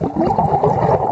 どうしたの?